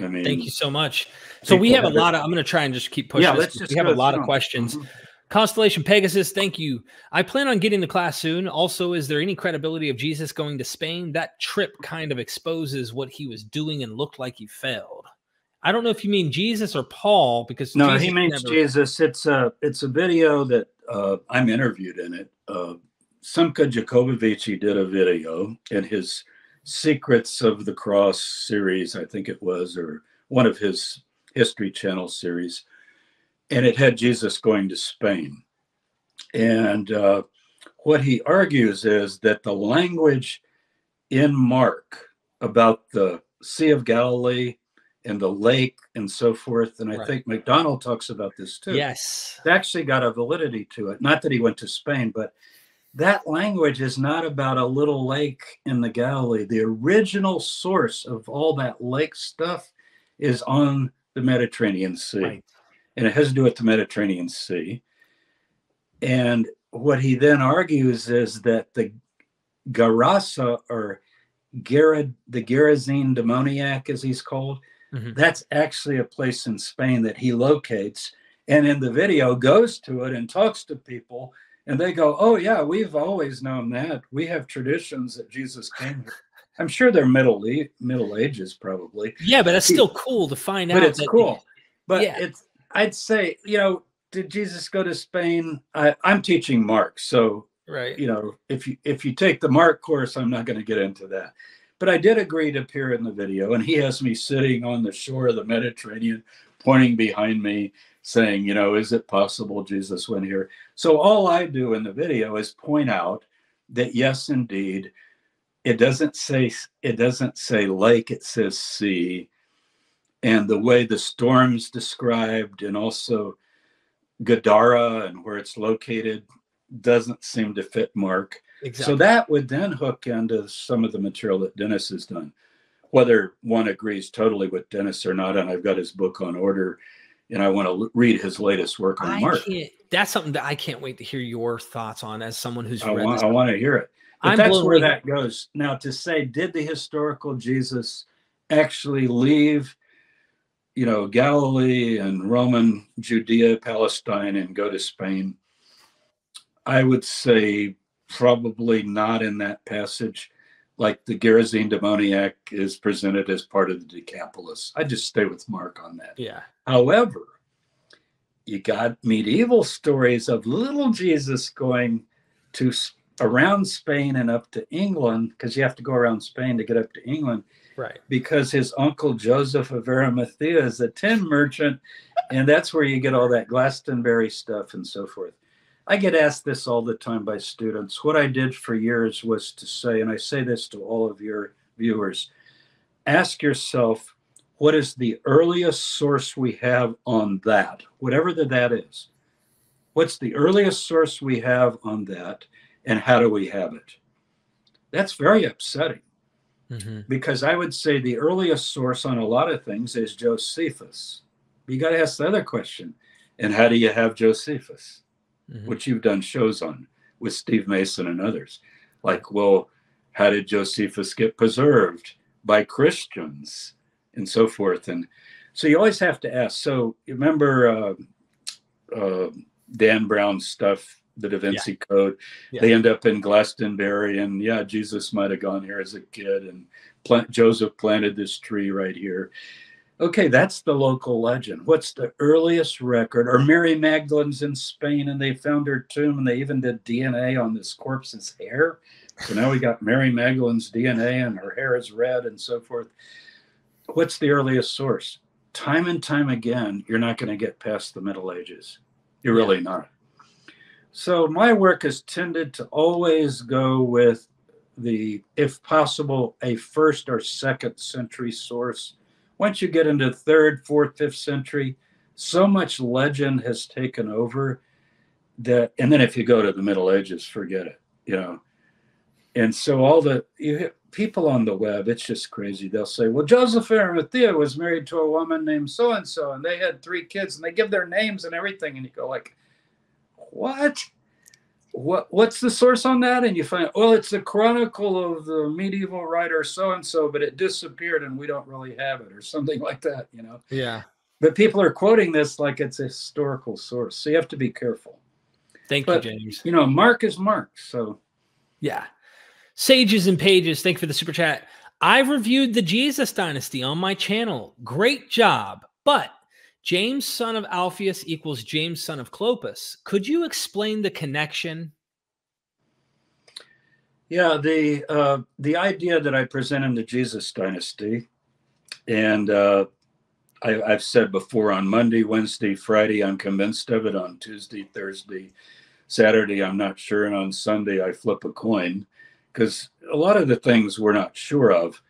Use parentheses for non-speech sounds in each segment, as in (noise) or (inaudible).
I mean, thank you so much. So we have a lot of. I'm going to try and just keep pushing. Yeah, let's just we have a lot of questions. Mhm. Constellation Pegasus, thank you. I plan on getting the class soon. Also, is there any credibility of Jesus going to Spain? That trip kind of exposes what he was doing and looked like he failed. I don't know if you mean Jesus or Paul because No, Jesus he means Jesus. It's a it's a video that uh, I'm interviewed in it. Uh, Simcha Jacobovici did a video in his Secrets of the Cross series, I think it was, or one of his History Channel series, and it had Jesus going to Spain. And uh, what he argues is that the language in Mark about the Sea of Galilee and the lake and so forth, and I Right. think MacDonald talks about this too. Yes. It's actually got a validity to it. Not that he went to Spain, but that language is not about a little lake in the Galilee. The original source of all that lake stuff is on the Mediterranean Sea. Right. And it has to do with the Mediterranean Sea. And what he then argues is that the Gerasa or Gerard, the Gerasene demoniac, as he's called, Mhm. that's actually a place in Spain that he locates. And in the video, goes to it and talks to people, and they go, "Oh yeah, we've always known that. We have traditions that Jesus came here." I'm sure they're middle e- Middle Ages, probably, Yeah, but that's still cool to find but out. it's that- cool. But Yeah. it's I'd say, you know, did Jesus go to Spain? I, I'm teaching Mark, so Right. you know, if you if you take the Mark course, I'm not going to get into that. But I did agree to appear in the video, and he has me sitting on the shore of the Mediterranean, pointing behind me, saying, you know, is it possible Jesus went here? So all I do in the video is point out that yes, indeed, it doesn't say it doesn't say lake, it says sea, and the way the storms described, and also Gadara and where it's located doesn't seem to fit Mark. Exactly. So that would then hook into some of the material that Dennis has done. Whether one agrees totally with Dennis or not, and I've got his book on order, and I want to read his latest work on I Mark. That's something that I can't wait to hear your thoughts on as someone who's I read want. I want to hear it. But I'm that's where that goes. Now, to say, did the historical Jesus actually leave, you know, Galilee and Roman Judea, Palestine, and go to Spain? I would say probably not in that passage. Like the Gerasene demoniac is presented as part of the Decapolis. I just stay with Mark on that. Yeah. However, you got medieval stories of little Jesus going to around Spain and up to England because you have to go around Spain to get up to England Right. because his uncle Joseph of Arimathea is a tin merchant, and that's where you get all that Glastonbury stuff and so forth. I get asked this all the time by students. What I did for years was to say, and I say this to all of your viewers ask yourself, what is the earliest source we have on that, whatever the that is? What's the earliest source we have on that, and how do we have it? That's very upsetting Mhm. because I would say the earliest source on a lot of things is Josephus. You got to ask the other question, and how do you have Josephus, Mhm. which you've done shows on with Steve Mason and others? Like, well, how did Josephus get preserved by Christians and so forth? And so you always have to ask. So you remember uh, uh, Dan Brown's stuff, the Da Vinci Code. Yeah. They end up in Glastonbury, and yeah, Jesus might have gone here as a kid, and plant, Joseph planted this tree right here. Okay, that's the local legend. What's the earliest record? Or Mary Magdalene's in Spain, and they found her tomb, and they even did DNA on this corpse's hair. So now we got Mary Magdalene's DNA, and her hair is red, and so forth. What's the earliest source? Time and time again, you're not going to get past the Middle Ages. You're Yeah. really not. So my work has tended to always go with the, if possible, a first or second century source. Once you get into third, fourth, fifth century, so much legend has taken over that, and then if you go to the Middle Ages, forget it, you know. And so all the you people on the web, it's just crazy. They'll say, "Well, Joseph Arimathea was married to a woman named so and so, and they had three kids, and they give their names and everything," and you go like, "What? What what's the source on that? And you find, well, it's the chronicle of the medieval writer so and so, but it disappeared and we don't really have it, or something (laughs) like that, you know. Yeah. But people are quoting this like it's a historical source, so you have to be careful. Thank But- you, James. You know, Mark is Mark, so Yeah. Sages and Pages, thank you for the super chat. I've reviewed the Jesus Dynasty on my channel. Great job. But James, son of Alpheus, equals James, son of Clopas. Could you explain the connection? Yeah, the uh, the idea that I present in the Jesus Dynasty, and uh, I, I've said before on Monday, Wednesday, Friday, I'm convinced of it. On Tuesday, Thursday, Saturday, I'm not sure, and on Sunday, I flip a coin because a lot of the things we're not sure of.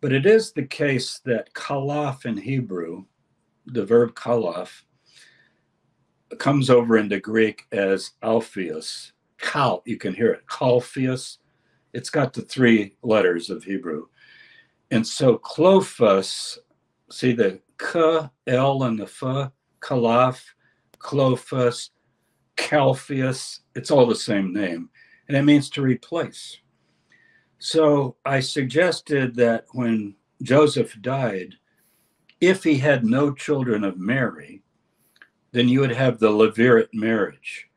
But it is the case that kalaf in Hebrew, the verb kalaf, comes over into Greek as Alphaeus. Kal, you can hear it, kalpheus it's got the three letters of Hebrew. And so Clophus, see the K, L, and the F, Kalaf, Clophus, Calpheus, it's all the same name. And it means to replace. So I suggested that when Joseph died, if he had no children of Mary, then you would have the Levirate marriage.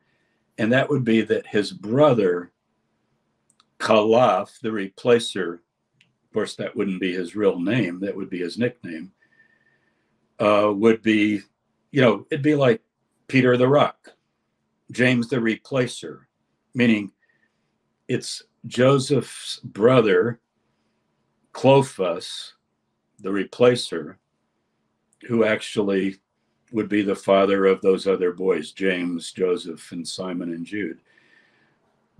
And that would be that his brother Kalaf, the replacer, of course, that wouldn't be his real name, that would be his nickname, uh, would be, you know, it'd be like Peter the Rock, James the replacer, meaning it's Joseph's brother, Clophas, the replacer, who actually would be the father of those other boys, James, Joseph, and Simon and Jude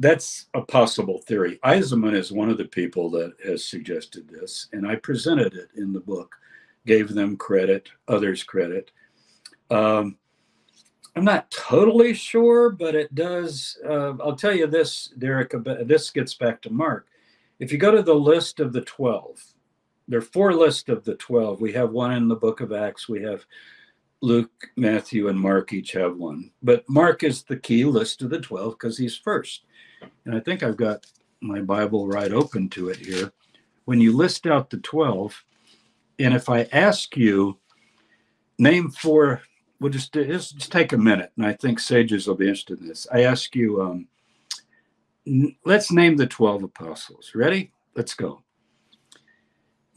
that's a possible theory. Eisenman is one of the people that has suggested this, and I presented it in the book, gave them credit, others credit. Um, I'm not totally sure, but it does. Uh, I'll tell you this, Derek. This gets back to Mark. If you go to the list of the 12, there are four lists of the 12. We have one in the book of Acts. We have Luke, Matthew, and Mark each have one. But Mark is the key list of the 12 because he's first and I think I've got my Bible right open to it here. When you list out the 12, and if I ask you, name four, we'll just, just, take a minute, and I think sages will be interested in this. I ask you, um, let's name the 12 apostles. Ready? Let's go.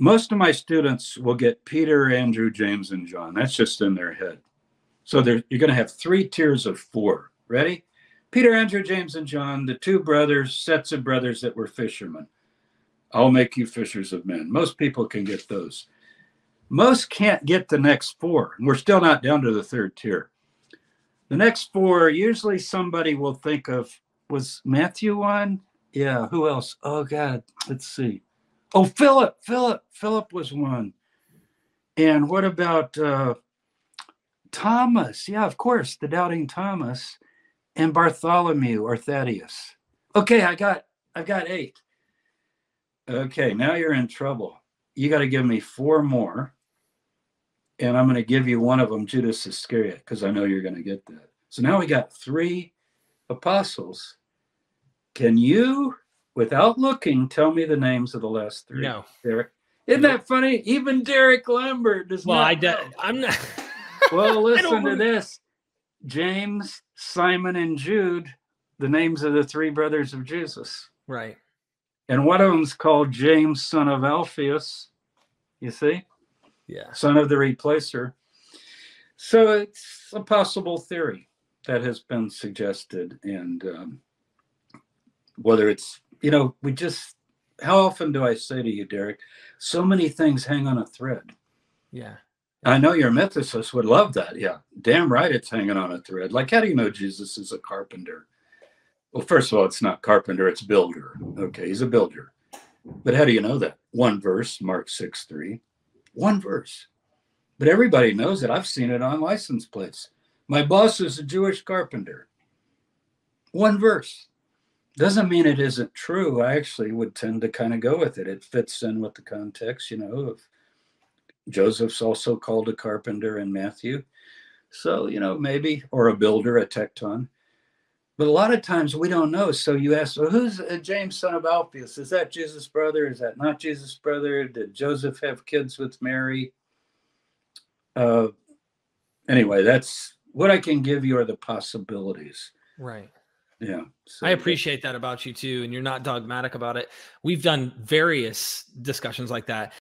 Most of my students will get Peter, Andrew, James, and John. That's just in their head. So you're going to have three tiers of four. Ready? Peter, Andrew, James, and John, the two brothers, sets of brothers that were fishermen. I'll make you fishers of men. Most people can get those. Most can't get the next four. We're still not down to the third tier. The next four, usually somebody will think of, was Matthew one? Yeah, who else? Oh, God, let's see. Oh, Philip, Philip, Philip was one. And what about uh, Thomas? Yeah, of course, the doubting Thomas and Bartholomew or Thaddeus. Okay, I got I've got eight. Okay, now you're in trouble. You got to give me four more. And I'm going to give you one of them, Judas Iscariot, because I know you're going to get that. So now we got three apostles. Can you, without looking, tell me the names of the last three? No. Derek. Isn't that funny? Even Derek Lambert does Well, not. I know. I'm not. (laughs) Well, listen to this. James, Simon, and Jude, the names of the three brothers of Jesus. right. And one of them's called James, son of Alphaeus. You see? Yeah. Son of the replacer. So it's a possible theory that has been suggested. And um, whether it's, you know, we just, how often do I say to you, Derek, so many things hang on a thread? Yeah. I know your mythicists would love that. Yeah, damn right, it's hanging on a thread. Like, how do you know Jesus is a carpenter? Well, first of all, it's not carpenter; it's builder. Okay, he's a builder. But how do you know that? One verse, Mark 6 3. One verse. But everybody knows it. I've seen it on license plates. My boss is a Jewish carpenter. One verse doesn't mean it isn't true. I actually would tend to kind of go with it. It fits in with the context, you know, of Joseph's also called a carpenter in Matthew. So, you know, maybe, or a builder, a tekton. But a lot of times we don't know. So you ask, well, who's uh, James, son of Alphaeus? Is that Jesus' brother? Is that not Jesus' brother? Did Joseph have kids with Mary? Uh, anyway, that's what I can give you are the possibilities. Right. Yeah. So I appreciate that about you too. And you're not dogmatic about it. We've done various discussions like that.